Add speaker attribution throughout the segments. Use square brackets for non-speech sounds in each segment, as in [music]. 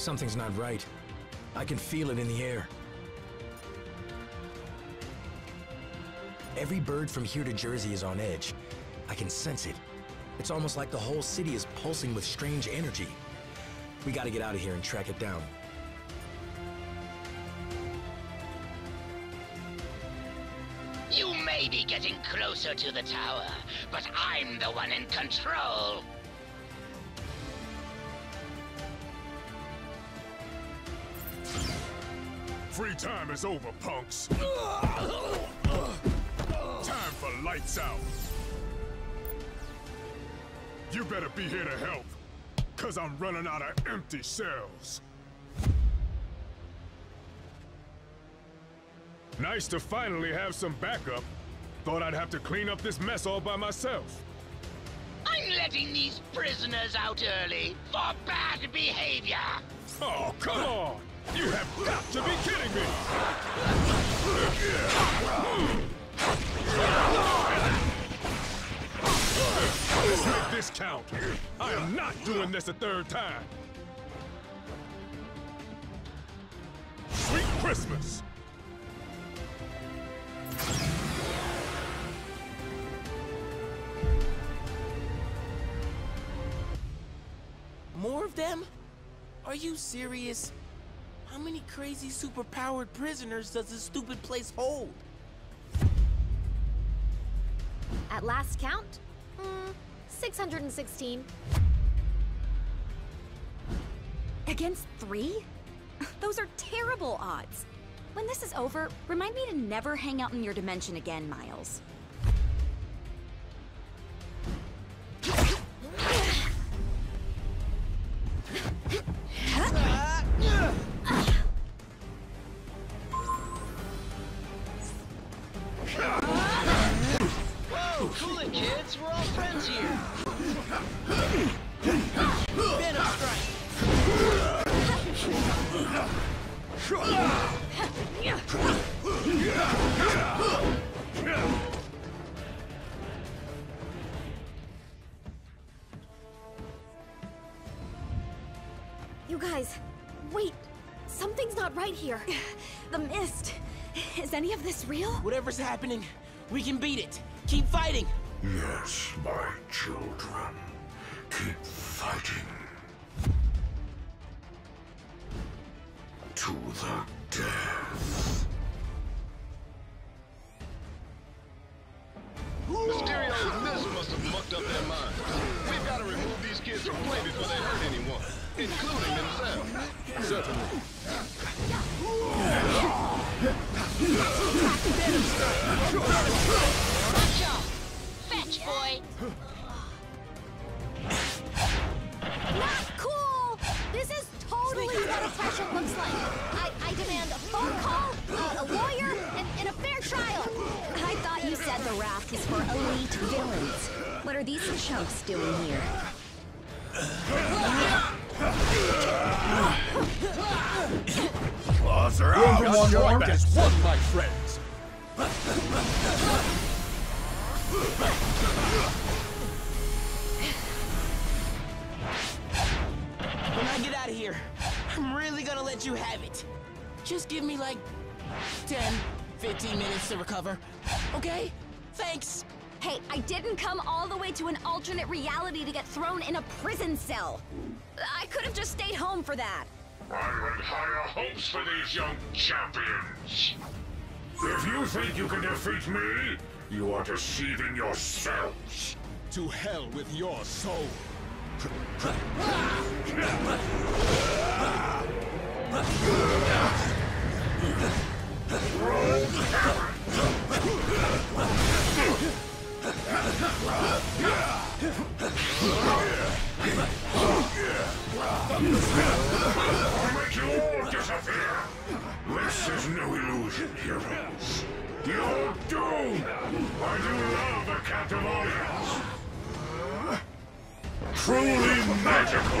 Speaker 1: Something's not right. I can feel it in the air. Every bird from here to Jersey is on edge. I can sense it. It's almost like the whole city is pulsing with strange energy. We gotta get out of here and track it down.
Speaker 2: You may be getting closer to the tower, but I'm the one in control.
Speaker 3: Free time is over, punks. Time for lights out. You better be here to help, cause I'm running out of empty cells. Nice to finally have some backup. Thought I'd have to clean up this mess all by myself.
Speaker 2: I'm letting these prisoners out early for bad behavior.
Speaker 3: Oh, come on! You have got to be kidding me! Let's make this count. I am not doing this a third time. Sweet Christmas!
Speaker 4: More of them? Are you serious? How many crazy superpowered prisoners does this stupid place hold?
Speaker 5: At last count, hmm, 616.
Speaker 6: Against three? [laughs] Those are terrible odds. When this is over, remind me to never hang out in your dimension again, Miles.
Speaker 5: You guys, wait. Something's not right here.
Speaker 6: The mist. Is any of this real?
Speaker 4: Whatever's happening, we can beat it. Keep fighting.
Speaker 7: Yes, my children. Keep fighting. To the death.
Speaker 8: Mysterio and Mist must have mucked up their minds. We've got to remove these kids from play before they hurt anyone, including themselves. Certainly.
Speaker 2: Watch out! Fetch, boy!
Speaker 6: The raft was for elite villains. What are these chumps doing here?
Speaker 3: Claws are out!
Speaker 9: Everyone
Speaker 3: Got your
Speaker 9: mark
Speaker 3: back.
Speaker 9: as one, my friends.
Speaker 4: When I get out of here, I'm really gonna let you have it. Just give me like 10, 15 minutes to recover. Okay? Thanks.
Speaker 6: Hey, I didn't come all the way to an alternate reality to get thrown in a prison cell. I could have just stayed home for that.
Speaker 7: I had higher hopes for these young champions. If you think you can defeat me, you are deceiving yourselves.
Speaker 9: To hell with your soul. [laughs]
Speaker 7: make you all disappear. This is no illusion, heroes. You're doomed. I do love captive audience. Truly magical.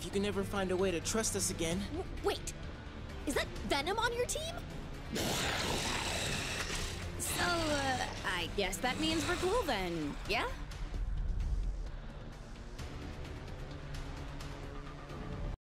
Speaker 4: If you can ever find a way to trust us again.
Speaker 5: W- wait, is that Venom on your team?
Speaker 6: So, uh, I guess that means we're cool then, yeah?